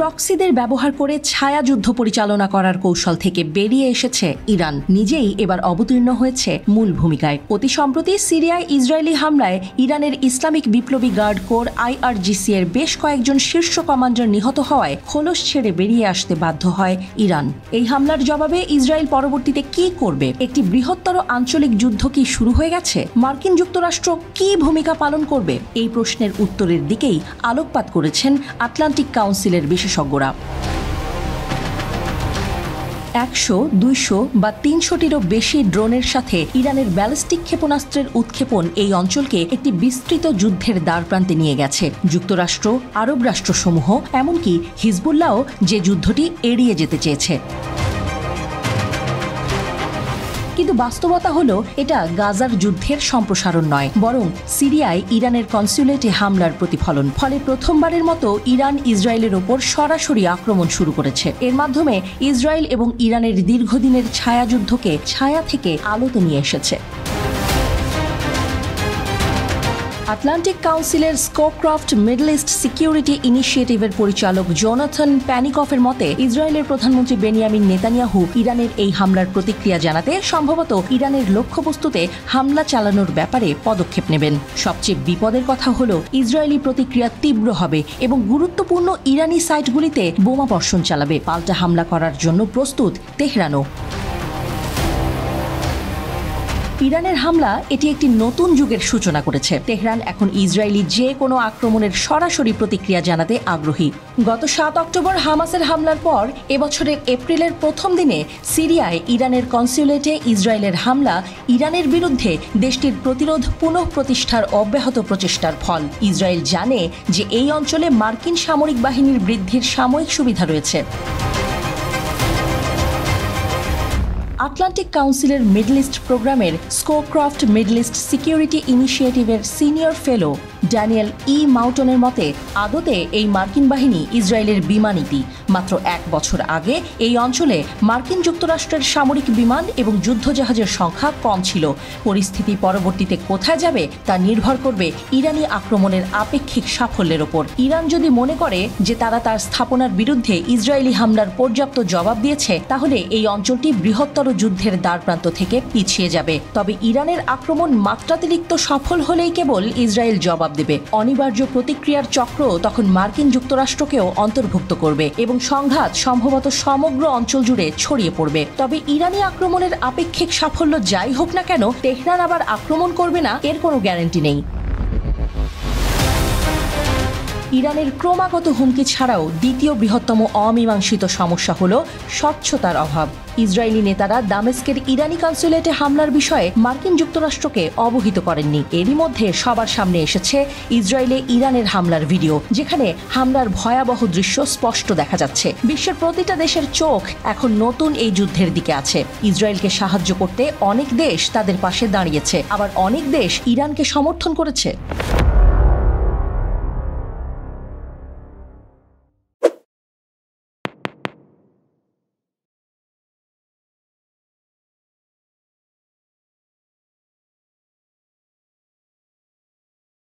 প্রক্সিদের ব্যবহার করে ছায়া যুদ্ধ পরিচালনা করার কৌশল থেকে বেরিয়ে এসেছে ইরান। নিজেই এবার অবতীর্ণ হয়েছে মূল ভূমিকায়। অতি সম্প্রতি সিরিয়ায় ইসরায়েলি হামলায় ইরানের ইসলামিক বিপ্লবী গার্ড কোর আইআরজিসি এর বেশ কয়েকজন শীর্ষ কমান্ডার নিহত হওয়ায় খোলস ছেড়ে বেরিয়ে আসতে বাধ্য হয় ইরান। এই হামলার জবাবে ইসরায়েল পরবর্তীতে কি করবে? একটি বৃহত্তর আঞ্চলিক যুদ্ধ কি শুরু হয়ে গেছে? মার্কিন যুক্তরাষ্ট্র কি ভূমিকা পালন করবে? এই প্রশ্নের উত্তরের দিকেই আলোকপাত করেছেন আটলান্টিক কাউন্সিলের বিশেষজ্ঞরা। একশো, দুইশো বা তিনশোটিরও বেশি ড্রোনের সাথে ইরানের ব্যালিস্টিক ক্ষেপণাস্ত্রের উৎক্ষেপণ এই অঞ্চলকে একটি বিস্তৃত যুদ্ধের দ্বারপ্রান্তে নিয়ে গেছে। যুক্তরাষ্ট্র, আরব রাষ্ট্রসমূহ, এমনকি হিজবুল্লাহও যে যুদ্ধটি এড়িয়ে যেতে চেয়েছে। কিন্তু বাস্তবতা হলো, এটা গাজার যুদ্ধের সম্প্রসারণ নয়, বরং সিরিয়ায় ইরানের কনসুলেটে হামলার প্রতিফলন। ফলে প্রথমবারের মতো ইরান ইসরায়েলের ওপর সরাসরি আক্রমণ শুরু করেছে। এর মাধ্যমে ইসরায়েল এবং ইরানের দীর্ঘদিনের ছায়াযুদ্ধকে ছায়া থেকে আলোতে নিয়ে এসেছে। আটলান্টিক কাউন্সিলের স্কোক্রাফট মিডল ইস্ট সিকিউরিটি ইনিশিয়েটিভের পরিচালক জোনাথন প্যানিকফের মতে, ইসরায়েলের প্রধানমন্ত্রী বেনিয়ামিন নেতানিয়াহু ইরানের এই হামলার প্রতিক্রিয়া জানাতে সম্ভবত ইরানের লক্ষ্যবস্তুতে হামলা চালানোর ব্যাপারে পদক্ষেপ নেবেন। সবচেয়ে বিপদের কথা হল, ইসরায়েলি প্রতিক্রিয়া তীব্র হবে এবং গুরুত্বপূর্ণ ইরানি সাইটগুলিতে বোমা বর্ষণ চালাবে। পাল্টা হামলা করার জন্য প্রস্তুত তেহরানও। ইরানের হামলা এটি একটি নতুন যুগের সূচনা করেছে। তেহরান এখন ইসরায়েলি যে কোনো আক্রমণের সরাসরি প্রতিক্রিয়া জানাতে আগ্রহী। গত সাত অক্টোবর হামাসের হামলার পর এবছরের এপ্রিলের প্রথম দিনে সিরিয়ায় ইরানের কনসুলেটে ইসরায়েলের হামলা ইরানের বিরুদ্ধে দেশটির প্রতিরোধ পুনঃপ্রতিষ্ঠার অব্যাহত প্রচেষ্টার ফল। ইসরায়েল জানে যে এই অঞ্চলে মার্কিন সামরিক বাহিনীর বৃদ্ধির সাময়িক সুবিধা রয়েছে। আটলান্টিক কাউন্সিলের মিডল ইস্ট প্রোগ্রামের স্কোক্রাফট মিডল ইস্ট সিকিউরিটি ইনিশিয়েটিভের সিনিয়র ফেলো ড্যানিয়েল ই মাউটনের মতে, আদতে এই মার্কিন বাহিনী ইসরায়েলের বিমানীতি মাত্র এক বছর আগে এই অঞ্চলে মার্কিন যুক্তরাষ্ট্রের সামরিক বিমান এবং যুদ্ধজাহাজের সংখ্যা কম ছিল। পরিস্থিতি পরবর্তীতে কোথায় যাবে তা নির্ভর করবে ইরানি আক্রমণের আপেক্ষিক সাফল্যের ওপর। ইরান যদি মনে করে যে তারা তার স্থাপনার বিরুদ্ধে ইসরায়েলি হামলার পর্যাপ্ত জবাব দিয়েছে, তাহলে এই অঞ্চলটি বৃহত্তর যুদ্ধের দ্বারপ্রান্ত থেকে পিছিয়ে যাবে। তবে ইরানের আক্রমণ মাত্রাতিরিক্ত সফল হলেই কেবল ইসরায়েল জবাব দেবে। অনিবার্য প্রতিক্রিয়ার চক্র তখন মার্কিন যুক্তরাষ্ট্রকেও অন্তর্ভুক্ত করবে এবং সংঘাত সম্ভবত সমগ্র অঞ্চল জুড়ে ছড়িয়ে পড়বে। তবে ইরানি আক্রমণের আপেক্ষিক সাফল্য যাই হোক না কেন, তেহরান আবার আক্রমণ করবে না, এর কোনো গ্যারান্টি নেই। ইরানের ক্রমাগত হুমকি ছাড়াও দ্বিতীয় বৃহত্তম অমীমাংসিত সমস্যা হল স্বচ্ছতার অভাব। ইসরায়েলি নেতারা দামেস্কের ইরানি কনসুলেটে হামলার বিষয়ে মার্কিন যুক্তরাষ্ট্রকে অবহিত করেননি। এরই মধ্যে সবার সামনে এসেছে ইসরায়েলে ইরানের হামলার ভিডিও, যেখানে হামলার ভয়াবহ দৃশ্য স্পষ্ট দেখা যাচ্ছে। বিশ্বের প্রতিটা দেশের চোখ এখন নতুন এই যুদ্ধের দিকে আছে। ইসরায়েলকে সাহায্য করতে অনেক দেশ তাদের পাশে দাঁড়িয়েছে। আবার অনেক দেশ ইরানকে সমর্থন করেছে।